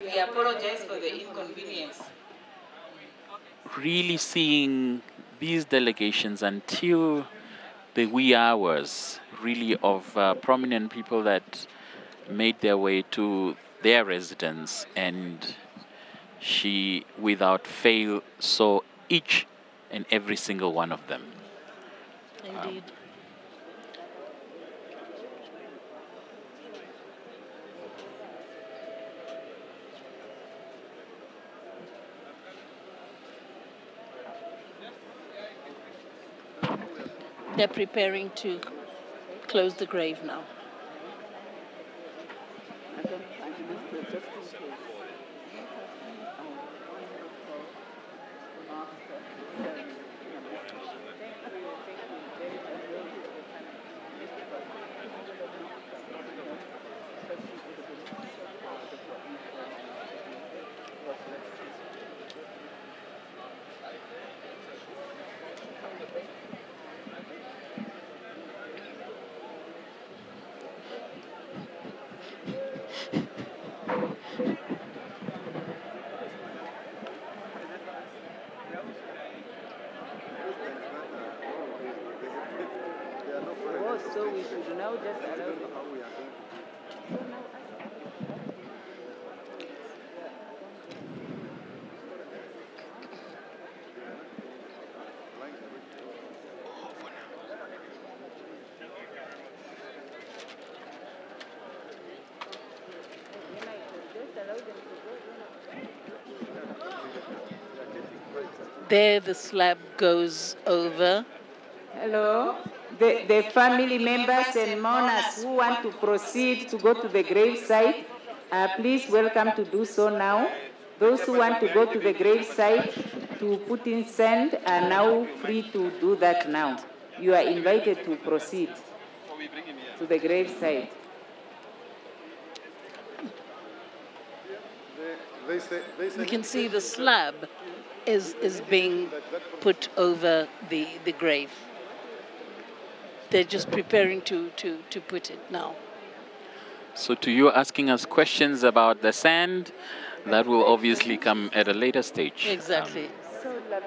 We apologize for the inconvenience. Really seeing these delegations until the wee hours, really, of uh, prominent people that made their way to their residence, and she, without fail, saw each and every single one of them. Indeed. They're preparing to close the grave now. So we should now just allow uh, There the slab goes over. Hello. The, the family members and mourners who want to proceed to go to the gravesite, uh, please welcome to do so now. Those who want to go to the gravesite to put in sand are now free to do that now. You are invited to proceed to the gravesite. They say, they say We can see the slab is, is being put over the, the grave. They're just preparing to, to, to put it now. So, to you asking us questions about the sand, that will obviously come at a later stage. Exactly. Um,